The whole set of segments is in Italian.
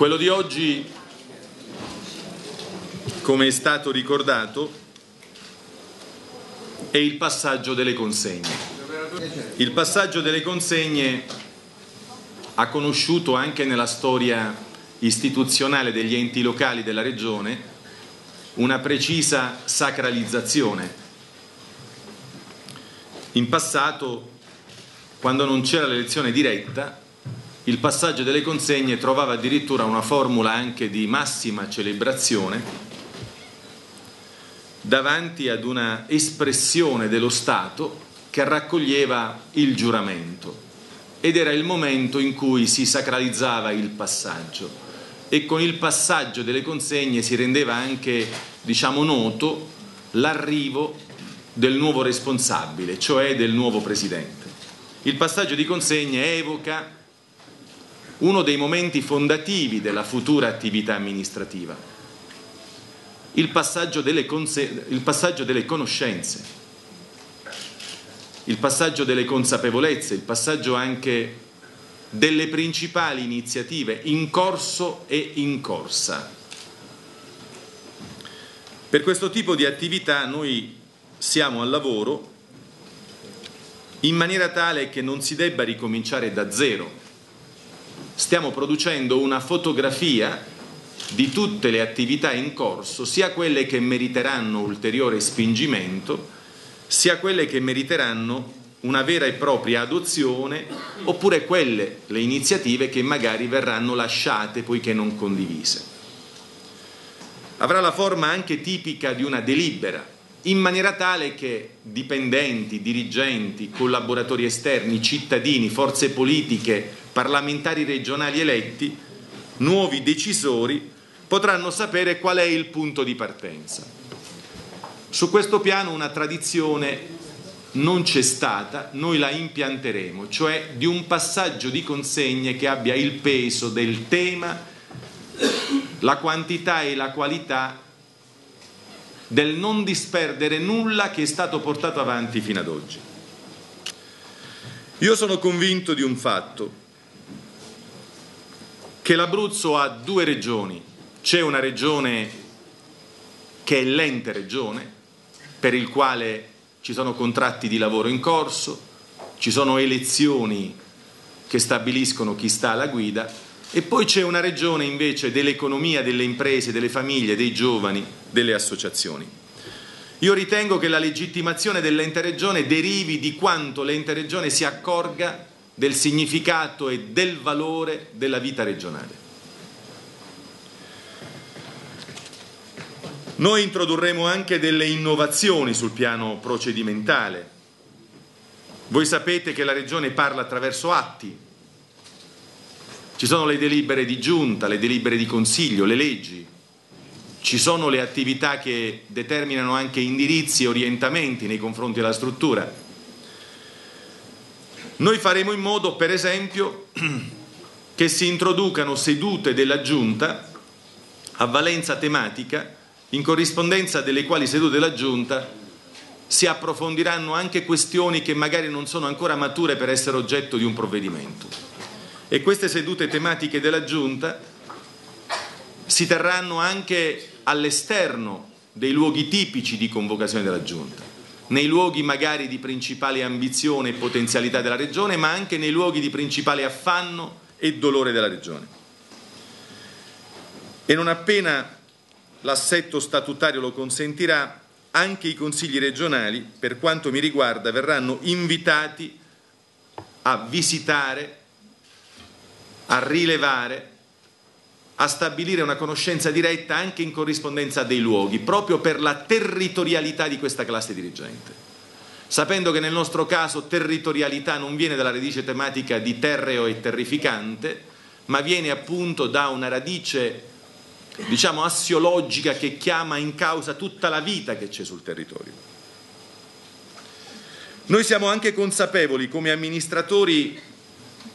Quello di oggi, come è stato ricordato, è il passaggio delle consegne. Il passaggio delle consegne ha conosciuto anche nella storia istituzionale degli enti locali della Regione una precisa sacralizzazione. In passato, quando non c'era l'elezione diretta, il passaggio delle consegne trovava addirittura una formula anche di massima celebrazione davanti ad una espressione dello Stato che raccoglieva il giuramento ed era il momento in cui si sacralizzava il passaggio e con il passaggio delle consegne si rendeva anche diciamo noto l'arrivo del nuovo responsabile, cioè del nuovo presidente. Il passaggio di consegne evoca uno dei momenti fondativi della futura attività amministrativa, il passaggio delle, il passaggio delle conoscenze, il passaggio delle consapevolezze, il passaggio anche delle principali iniziative in corso e in corsa. Per questo tipo di attività noi siamo al lavoro in maniera tale che non si debba ricominciare da zero, stiamo producendo una fotografia di tutte le attività in corso, sia quelle che meriteranno ulteriore spingimento, sia quelle che meriteranno una vera e propria adozione, oppure quelle, le iniziative che magari verranno lasciate poiché non condivise. Avrà la forma anche tipica di una delibera, in maniera tale che dipendenti, dirigenti, collaboratori esterni, cittadini, forze politiche, parlamentari regionali eletti, nuovi decisori, potranno sapere qual è il punto di partenza. Su questo piano una tradizione non c'è stata, noi la impianteremo, cioè di un passaggio di consegne che abbia il peso del tema, la quantità e la qualità del non disperdere nulla che è stato portato avanti fino ad oggi. Io sono convinto di un fatto, che l'Abruzzo ha due regioni. C'è una regione che è l'ente regione, per il quale ci sono contratti di lavoro in corso, ci sono elezioni che stabiliscono chi sta alla guida e poi c'è una regione invece dell'economia, delle imprese, delle famiglie, dei giovani, delle associazioni. Io ritengo che la legittimazione dell'ente regione derivi di quanto l'ente regione si accorga del significato e del valore della vita regionale. Noi introdurremo anche delle innovazioni sul piano procedimentale. Voi sapete che la Regione parla attraverso atti, ci sono le delibere di giunta, le delibere di consiglio, le leggi, ci sono le attività che determinano anche indirizzi e orientamenti nei confronti della struttura. Noi faremo in modo, per esempio, che si introducano sedute della giunta a valenza tematica, in corrispondenza delle quali sedute della giunta si approfondiranno anche questioni che magari non sono ancora mature per essere oggetto di un provvedimento. E queste sedute tematiche della Giunta si terranno anche all'esterno dei luoghi tipici di convocazione della Giunta, nei luoghi magari di principale ambizione e potenzialità della Regione, ma anche nei luoghi di principale affanno e dolore della Regione. E non appena l'assetto statutario lo consentirà, anche i consigli regionali, per quanto mi riguarda, verranno invitati a visitare a rilevare, a stabilire una conoscenza diretta anche in corrispondenza dei luoghi, proprio per la territorialità di questa classe dirigente. Sapendo che nel nostro caso territorialità non viene dalla radice tematica di terreo e terrificante, ma viene appunto da una radice diciamo assiologica che chiama in causa tutta la vita che c'è sul territorio. Noi siamo anche consapevoli come amministratori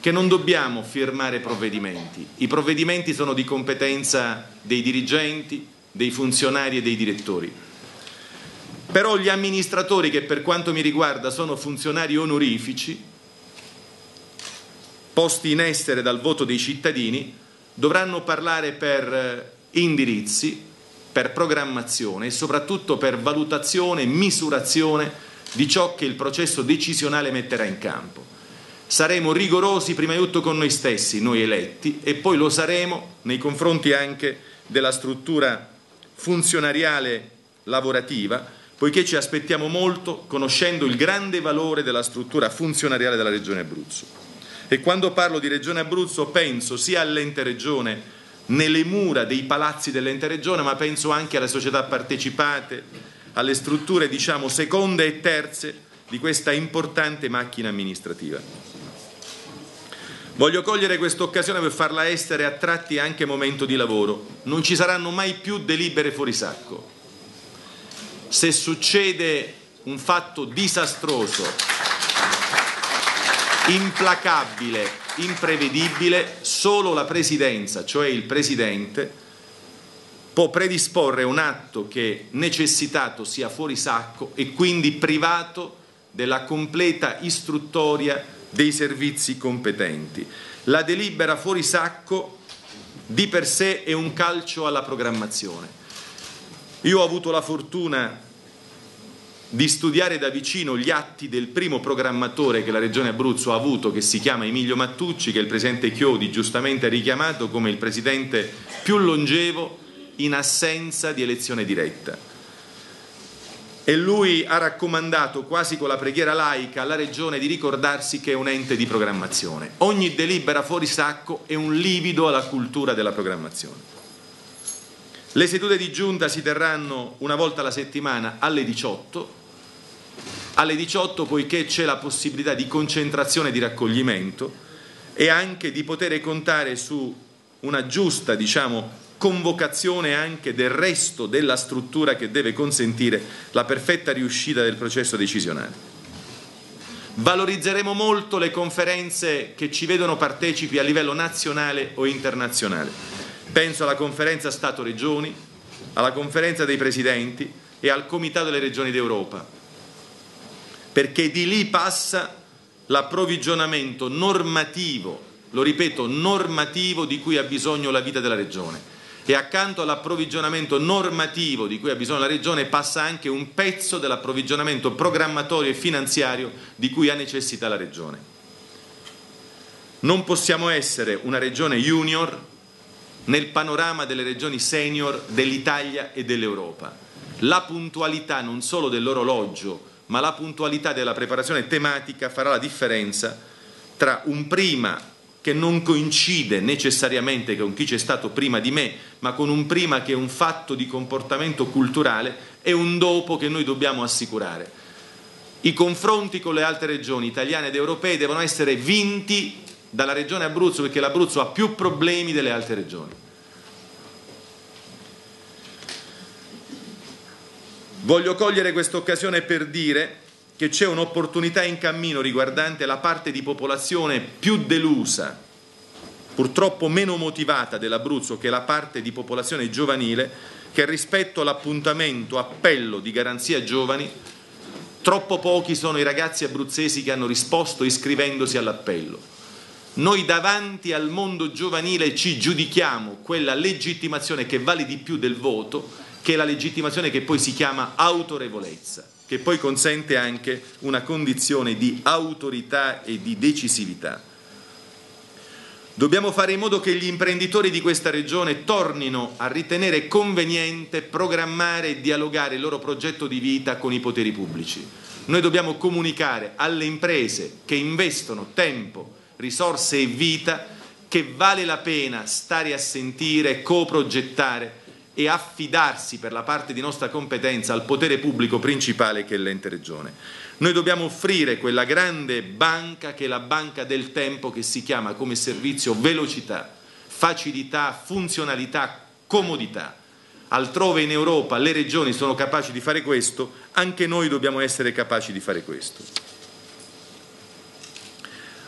che non dobbiamo firmare provvedimenti. I provvedimenti sono di competenza dei dirigenti, dei funzionari e dei direttori. Però gli amministratori, che per quanto mi riguarda sono funzionari onorifici, posti in essere dal voto dei cittadini, dovranno parlare per eh, indirizzi, per programmazione e soprattutto per valutazione e misurazione di ciò che il processo decisionale metterà in campo. Saremo rigorosi prima di tutto con noi stessi, noi eletti, e poi lo saremo nei confronti anche della struttura funzionariale lavorativa, poiché ci aspettiamo molto conoscendo il grande valore della struttura funzionariale della Regione Abruzzo. E quando parlo di Regione Abruzzo penso sia all'ente regione nelle mura dei palazzi dell'ente regione, ma penso anche alle società partecipate, alle strutture diciamo seconde e terze di questa importante macchina amministrativa. Voglio cogliere questa occasione per farla essere a tratti anche momento di lavoro. Non ci saranno mai più delibere fuori sacco. Se succede un fatto disastroso, implacabile, imprevedibile, solo la Presidenza, cioè il Presidente, può predisporre un atto che necessitato sia fuori sacco e quindi privato della completa istruttoria dei servizi competenti. La delibera fuori sacco di per sé è un calcio alla programmazione. Io ho avuto la fortuna di studiare da vicino gli atti del primo programmatore che la Regione Abruzzo ha avuto, che si chiama Emilio Mattucci, che il Presidente Chiodi giustamente ha richiamato come il Presidente più longevo in assenza di elezione diretta e lui ha raccomandato quasi con la preghiera laica alla Regione di ricordarsi che è un ente di programmazione. Ogni delibera fuori sacco è un livido alla cultura della programmazione. Le sedute di giunta si terranno una volta alla settimana alle 18, alle 18 poiché c'è la possibilità di concentrazione e di raccoglimento e anche di poter contare su una giusta, diciamo, convocazione anche del resto della struttura che deve consentire la perfetta riuscita del processo decisionale. Valorizzeremo molto le conferenze che ci vedono partecipi a livello nazionale o internazionale. Penso alla conferenza Stato-Regioni, alla conferenza dei presidenti e al Comitato delle Regioni d'Europa, perché di lì passa l'approvvigionamento normativo, lo ripeto, normativo di cui ha bisogno la vita della Regione e accanto all'approvvigionamento normativo di cui ha bisogno la Regione passa anche un pezzo dell'approvvigionamento programmatorio e finanziario di cui ha necessità la Regione. Non possiamo essere una Regione junior nel panorama delle regioni senior dell'Italia e dell'Europa. La puntualità non solo dell'orologio, ma la puntualità della preparazione tematica farà la differenza tra un prima che non coincide necessariamente con chi c'è stato prima di me, ma con un prima che è un fatto di comportamento culturale e un dopo che noi dobbiamo assicurare. I confronti con le altre regioni italiane ed europee devono essere vinti dalla regione Abruzzo perché l'Abruzzo ha più problemi delle altre regioni. Voglio cogliere questa occasione per dire che c'è un'opportunità in cammino riguardante la parte di popolazione più delusa, purtroppo meno motivata dell'Abruzzo, che è la parte di popolazione giovanile, che rispetto all'appuntamento appello di garanzia giovani, troppo pochi sono i ragazzi abruzzesi che hanno risposto iscrivendosi all'appello. Noi davanti al mondo giovanile ci giudichiamo quella legittimazione che vale di più del voto, che è la legittimazione che poi si chiama autorevolezza che poi consente anche una condizione di autorità e di decisività. Dobbiamo fare in modo che gli imprenditori di questa regione tornino a ritenere conveniente programmare e dialogare il loro progetto di vita con i poteri pubblici. Noi dobbiamo comunicare alle imprese che investono tempo, risorse e vita che vale la pena stare a sentire, coprogettare e affidarsi per la parte di nostra competenza al potere pubblico principale che è l'ente regione. Noi dobbiamo offrire quella grande banca che è la banca del tempo che si chiama come servizio velocità, facilità, funzionalità, comodità. Altrove in Europa le regioni sono capaci di fare questo, anche noi dobbiamo essere capaci di fare questo.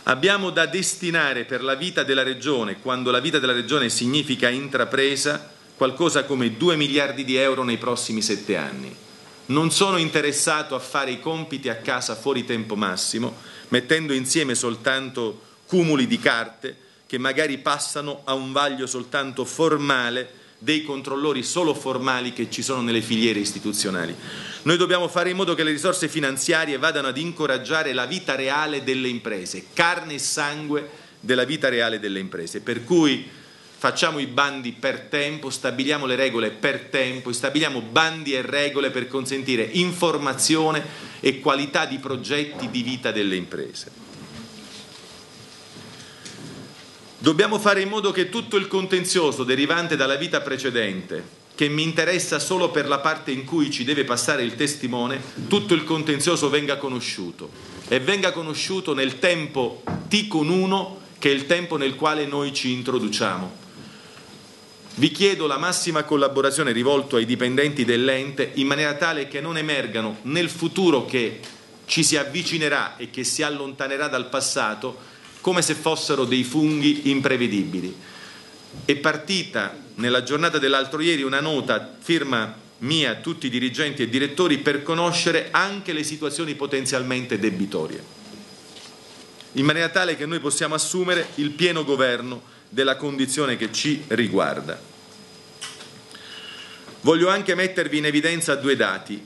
Abbiamo da destinare per la vita della regione, quando la vita della regione significa intrapresa, qualcosa come 2 miliardi di euro nei prossimi sette anni. Non sono interessato a fare i compiti a casa fuori tempo massimo, mettendo insieme soltanto cumuli di carte che magari passano a un vaglio soltanto formale dei controllori solo formali che ci sono nelle filiere istituzionali. Noi dobbiamo fare in modo che le risorse finanziarie vadano ad incoraggiare la vita reale delle imprese, carne e sangue della vita reale delle imprese. Per cui facciamo i bandi per tempo, stabiliamo le regole per tempo, stabiliamo bandi e regole per consentire informazione e qualità di progetti di vita delle imprese. Dobbiamo fare in modo che tutto il contenzioso derivante dalla vita precedente, che mi interessa solo per la parte in cui ci deve passare il testimone, tutto il contenzioso venga conosciuto e venga conosciuto nel tempo T con 1 che è il tempo nel quale noi ci introduciamo. Vi chiedo la massima collaborazione rivolto ai dipendenti dell'ente in maniera tale che non emergano nel futuro che ci si avvicinerà e che si allontanerà dal passato come se fossero dei funghi imprevedibili. È partita nella giornata dell'altro ieri una nota firma mia a tutti i dirigenti e direttori per conoscere anche le situazioni potenzialmente debitorie, in maniera tale che noi possiamo assumere il pieno governo della condizione che ci riguarda. Voglio anche mettervi in evidenza due dati.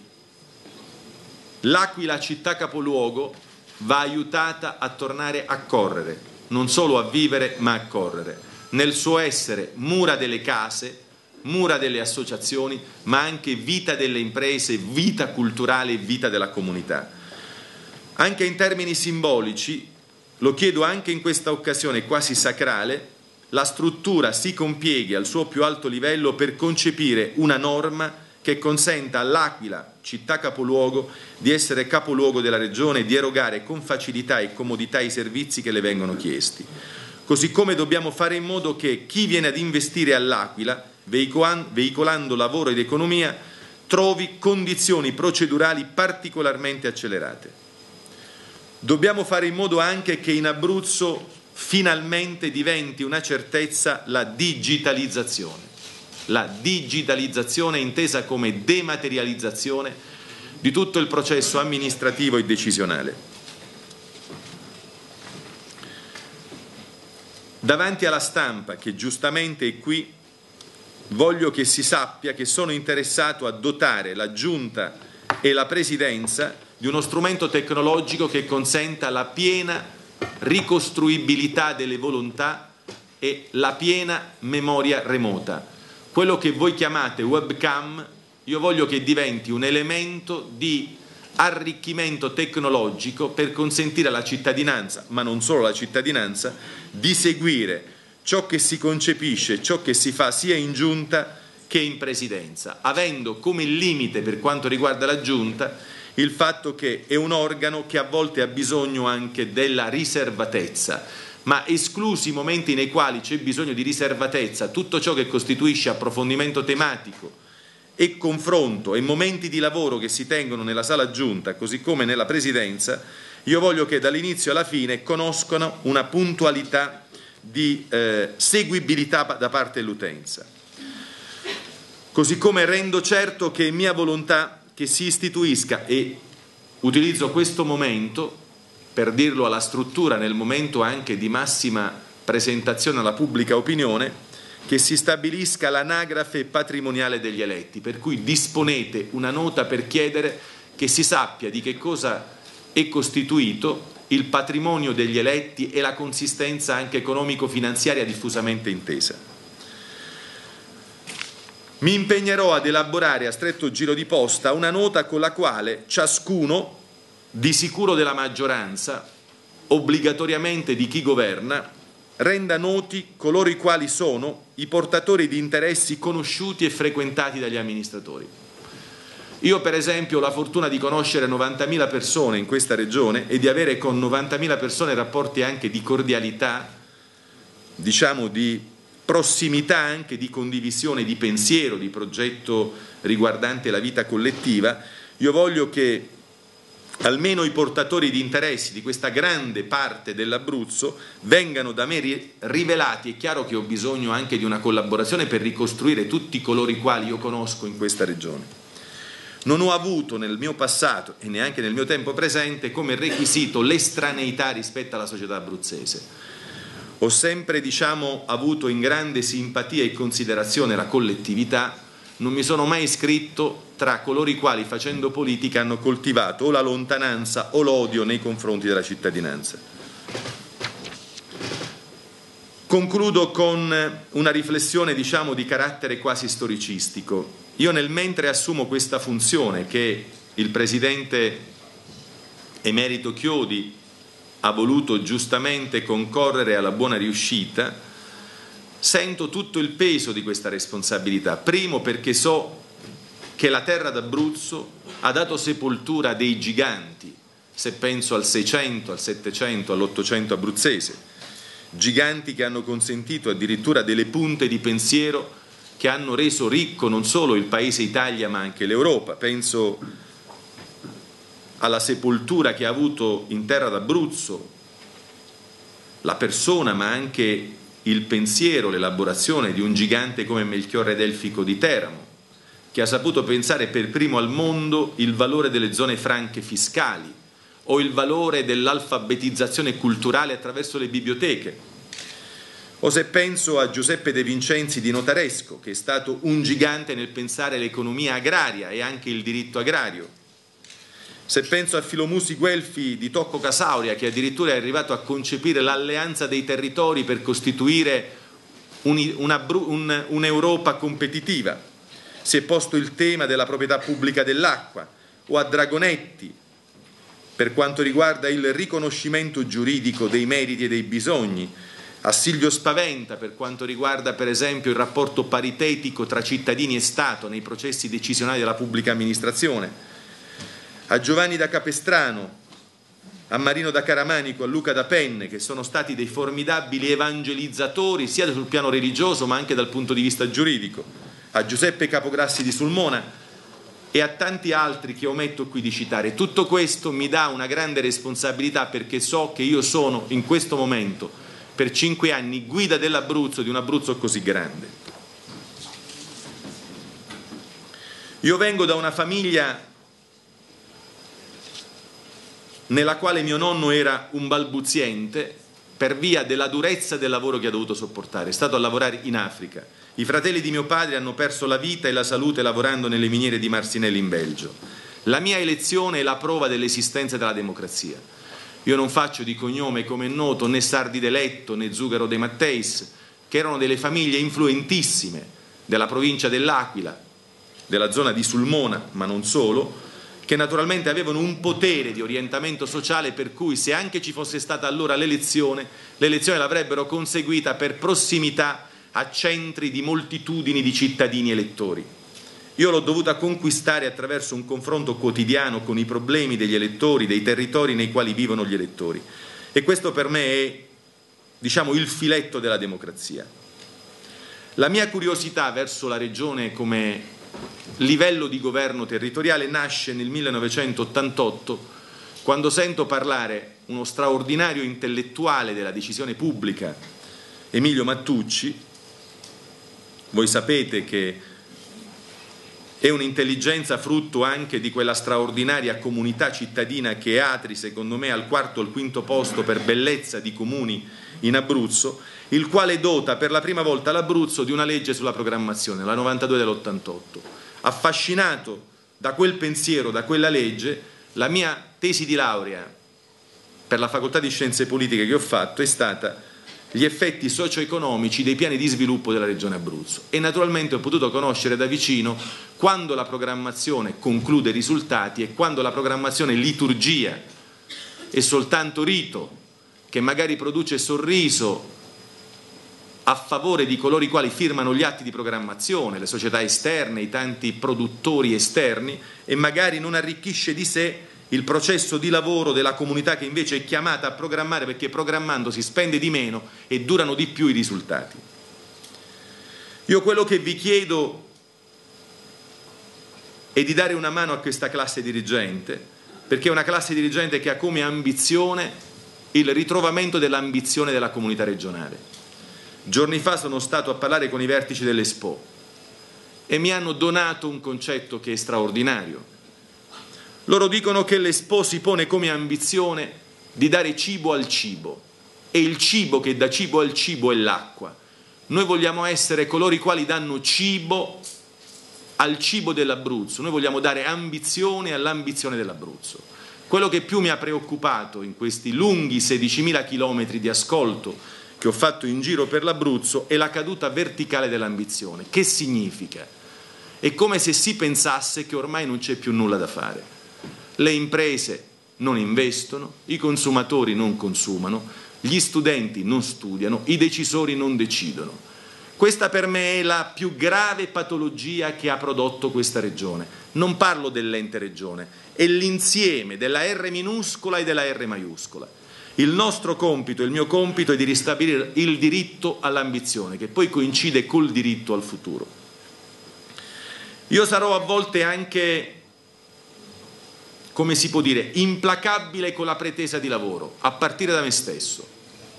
L'Aquila città capoluogo va aiutata a tornare a correre, non solo a vivere ma a correre, nel suo essere mura delle case, mura delle associazioni, ma anche vita delle imprese, vita culturale e vita della comunità. Anche in termini simbolici, lo chiedo anche in questa occasione quasi sacrale, la struttura si compieghi al suo più alto livello per concepire una norma che consenta all'Aquila, città capoluogo, di essere capoluogo della regione e di erogare con facilità e comodità i servizi che le vengono chiesti. Così come dobbiamo fare in modo che chi viene ad investire all'Aquila, veicolando lavoro ed economia, trovi condizioni procedurali particolarmente accelerate. Dobbiamo fare in modo anche che in Abruzzo finalmente diventi una certezza la digitalizzazione la digitalizzazione intesa come dematerializzazione di tutto il processo amministrativo e decisionale. Davanti alla stampa, che giustamente è qui, voglio che si sappia che sono interessato a dotare la Giunta e la Presidenza di uno strumento tecnologico che consenta la piena ricostruibilità delle volontà e la piena memoria remota. Quello che voi chiamate webcam, io voglio che diventi un elemento di arricchimento tecnologico per consentire alla cittadinanza, ma non solo alla cittadinanza, di seguire ciò che si concepisce, ciò che si fa sia in giunta che in presidenza, avendo come limite per quanto riguarda la giunta il fatto che è un organo che a volte ha bisogno anche della riservatezza ma esclusi i momenti nei quali c'è bisogno di riservatezza, tutto ciò che costituisce approfondimento tematico e confronto e momenti di lavoro che si tengono nella sala giunta, così come nella presidenza, io voglio che dall'inizio alla fine conoscano una puntualità di eh, seguibilità da parte dell'utenza. Così come rendo certo che è mia volontà che si istituisca e utilizzo questo momento per dirlo alla struttura nel momento anche di massima presentazione alla pubblica opinione, che si stabilisca l'anagrafe patrimoniale degli eletti, per cui disponete una nota per chiedere che si sappia di che cosa è costituito il patrimonio degli eletti e la consistenza anche economico-finanziaria diffusamente intesa. Mi impegnerò ad elaborare a stretto giro di posta una nota con la quale ciascuno di sicuro della maggioranza, obbligatoriamente di chi governa, renda noti coloro i quali sono i portatori di interessi conosciuti e frequentati dagli amministratori. Io per esempio ho la fortuna di conoscere 90.000 persone in questa regione e di avere con 90.000 persone rapporti anche di cordialità, diciamo di prossimità anche di condivisione di pensiero, di progetto riguardante la vita collettiva. Io voglio che almeno i portatori di interessi di questa grande parte dell'Abruzzo vengano da me rivelati. È chiaro che ho bisogno anche di una collaborazione per ricostruire tutti coloro i quali io conosco in questa regione. Non ho avuto nel mio passato e neanche nel mio tempo presente come requisito l'estraneità rispetto alla società abruzzese. Ho sempre diciamo, avuto in grande simpatia e considerazione la collettività, non mi sono mai iscritto tra coloro i quali facendo politica hanno coltivato o la lontananza o l'odio nei confronti della cittadinanza. Concludo con una riflessione diciamo, di carattere quasi storicistico. Io nel mentre assumo questa funzione che il Presidente Emerito Chiodi ha voluto giustamente concorrere alla buona riuscita, sento tutto il peso di questa responsabilità. Primo perché so che la terra d'Abruzzo ha dato sepoltura a dei giganti, se penso al 600, al 700, all'800 abruzzese, giganti che hanno consentito addirittura delle punte di pensiero che hanno reso ricco non solo il paese Italia ma anche l'Europa. Penso alla sepoltura che ha avuto in terra d'Abruzzo la persona ma anche il pensiero, l'elaborazione di un gigante come Melchiorre Delfico di Teramo, che ha saputo pensare per primo al mondo il valore delle zone franche fiscali o il valore dell'alfabetizzazione culturale attraverso le biblioteche. O se penso a Giuseppe De Vincenzi di Notaresco, che è stato un gigante nel pensare l'economia agraria e anche il diritto agrario, se penso a Filomusi Guelfi di Tocco Casauria, che addirittura è arrivato a concepire l'alleanza dei territori per costituire un'Europa competitiva, si è posto il tema della proprietà pubblica dell'acqua, o a Dragonetti, per quanto riguarda il riconoscimento giuridico dei meriti e dei bisogni, a Silvio Spaventa per quanto riguarda per esempio il rapporto paritetico tra cittadini e Stato nei processi decisionali della pubblica amministrazione, a Giovanni da Capestrano, a Marino da Caramanico, a Luca da Penne, che sono stati dei formidabili evangelizzatori sia sul piano religioso ma anche dal punto di vista giuridico, a Giuseppe Capograssi di Sulmona e a tanti altri che ometto qui di citare. Tutto questo mi dà una grande responsabilità perché so che io sono in questo momento per cinque anni guida dell'Abruzzo, di un Abruzzo così grande. Io vengo da una famiglia nella quale mio nonno era un balbuziente per via della durezza del lavoro che ha dovuto sopportare. È stato a lavorare in Africa. I fratelli di mio padre hanno perso la vita e la salute lavorando nelle miniere di Marsinelli in Belgio. La mia elezione è la prova dell'esistenza della democrazia. Io non faccio di cognome, come è noto, né Sardi d'Eletto né Zugaro de Matteis, che erano delle famiglie influentissime della provincia dell'Aquila, della zona di Sulmona, ma non solo, che naturalmente avevano un potere di orientamento sociale per cui se anche ci fosse stata allora l'elezione, l'elezione l'avrebbero conseguita per prossimità a centri di moltitudini di cittadini elettori. Io l'ho dovuta conquistare attraverso un confronto quotidiano con i problemi degli elettori, dei territori nei quali vivono gli elettori. E questo per me è, diciamo, il filetto della democrazia. La mia curiosità verso la regione come livello di governo territoriale nasce nel 1988 quando sento parlare uno straordinario intellettuale della decisione pubblica, Emilio Mattucci, voi sapete che è un'intelligenza frutto anche di quella straordinaria comunità cittadina che è Atri, secondo me, al quarto o al quinto posto per bellezza di comuni in Abruzzo, il quale dota per la prima volta l'Abruzzo di una legge sulla programmazione, la 92 dell'88 affascinato da quel pensiero, da quella legge, la mia tesi di laurea per la facoltà di scienze politiche che ho fatto è stata gli effetti socio-economici dei piani di sviluppo della regione Abruzzo. E naturalmente ho potuto conoscere da vicino quando la programmazione conclude risultati e quando la programmazione liturgia è soltanto rito che magari produce sorriso a favore di coloro i quali firmano gli atti di programmazione, le società esterne, i tanti produttori esterni e magari non arricchisce di sé il processo di lavoro della comunità che invece è chiamata a programmare perché programmando si spende di meno e durano di più i risultati. Io quello che vi chiedo è di dare una mano a questa classe dirigente, perché è una classe dirigente che ha come ambizione il ritrovamento dell'ambizione della comunità regionale Giorni fa sono stato a parlare con i vertici dell'Expo e mi hanno donato un concetto che è straordinario. Loro dicono che l'Expo si pone come ambizione di dare cibo al cibo. e il cibo che dà cibo al cibo è l'acqua. Noi vogliamo essere coloro i quali danno cibo al cibo dell'Abruzzo, noi vogliamo dare ambizione all'ambizione dell'Abruzzo. Quello che più mi ha preoccupato in questi lunghi 16.000 chilometri di ascolto che ho fatto in giro per l'Abruzzo è la caduta verticale dell'ambizione. Che significa? È come se si pensasse che ormai non c'è più nulla da fare. Le imprese non investono, i consumatori non consumano, gli studenti non studiano, i decisori non decidono. Questa per me è la più grave patologia che ha prodotto questa regione. Non parlo dell'ente regione, è l'insieme della R minuscola e della R maiuscola. Il nostro compito, il mio compito è di ristabilire il diritto all'ambizione, che poi coincide col diritto al futuro. Io sarò a volte anche come si può dire, implacabile con la pretesa di lavoro, a partire da me stesso.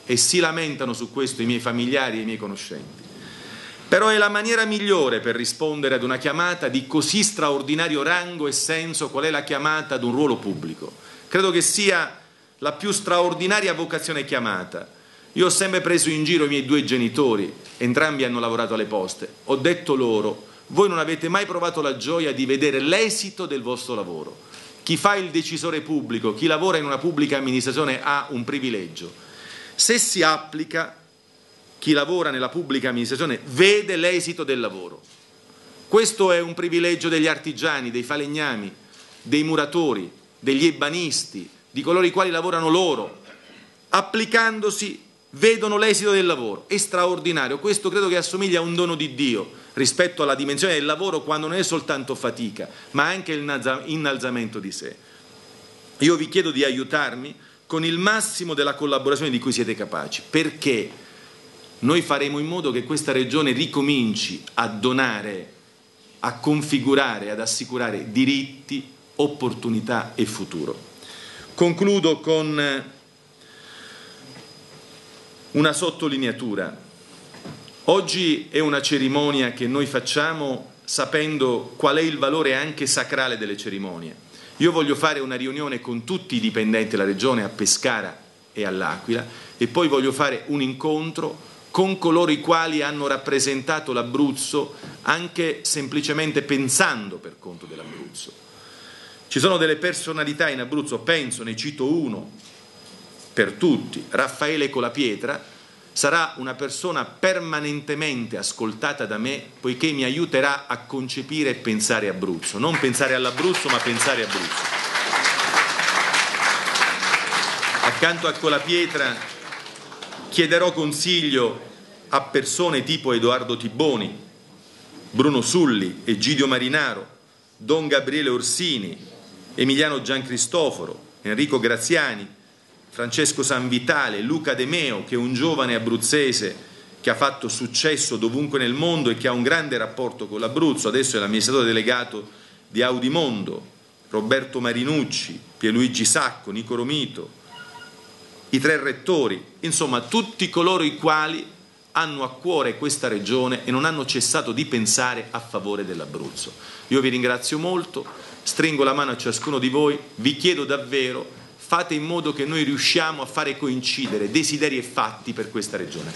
E si lamentano su questo i miei familiari e i miei conoscenti. Però è la maniera migliore per rispondere ad una chiamata di così straordinario rango e senso qual è la chiamata ad un ruolo pubblico. Credo che sia la più straordinaria vocazione chiamata. Io ho sempre preso in giro i miei due genitori, entrambi hanno lavorato alle poste. Ho detto loro, voi non avete mai provato la gioia di vedere l'esito del vostro lavoro chi fa il decisore pubblico, chi lavora in una pubblica amministrazione ha un privilegio. Se si applica, chi lavora nella pubblica amministrazione vede l'esito del lavoro. Questo è un privilegio degli artigiani, dei falegnami, dei muratori, degli ebanisti, di coloro i quali lavorano loro. Applicandosi vedono l'esito del lavoro. È straordinario. Questo credo che assomiglia a un dono di Dio rispetto alla dimensione del lavoro quando non è soltanto fatica, ma anche il innalzamento di sé. Io vi chiedo di aiutarmi con il massimo della collaborazione di cui siete capaci, perché noi faremo in modo che questa regione ricominci a donare, a configurare, ad assicurare diritti, opportunità e futuro. Concludo con una sottolineatura. Oggi è una cerimonia che noi facciamo sapendo qual è il valore anche sacrale delle cerimonie. Io voglio fare una riunione con tutti i dipendenti della Regione a Pescara e all'Aquila e poi voglio fare un incontro con coloro i quali hanno rappresentato l'Abruzzo anche semplicemente pensando per conto dell'Abruzzo. Ci sono delle personalità in Abruzzo, penso, ne cito uno per tutti, Raffaele Colapietra, sarà una persona permanentemente ascoltata da me poiché mi aiuterà a concepire e pensare Abruzzo, non pensare all'Abruzzo ma pensare Abruzzo. Accanto a Colapietra chiederò consiglio a persone tipo Edoardo Tiboni, Bruno Sulli, Egidio Marinaro, Don Gabriele Orsini, Emiliano Giancristoforo, Enrico Graziani, Francesco Sanvitale, Luca De Meo, che è un giovane abruzzese che ha fatto successo dovunque nel mondo e che ha un grande rapporto con l'Abruzzo, adesso è l'amministratore delegato di Audimondo, Roberto Marinucci, Pierluigi Sacco, Nico Romito, i tre rettori, insomma tutti coloro i quali hanno a cuore questa regione e non hanno cessato di pensare a favore dell'Abruzzo. Io vi ringrazio molto, stringo la mano a ciascuno di voi, vi chiedo davvero fate in modo che noi riusciamo a fare coincidere desideri e fatti per questa regione.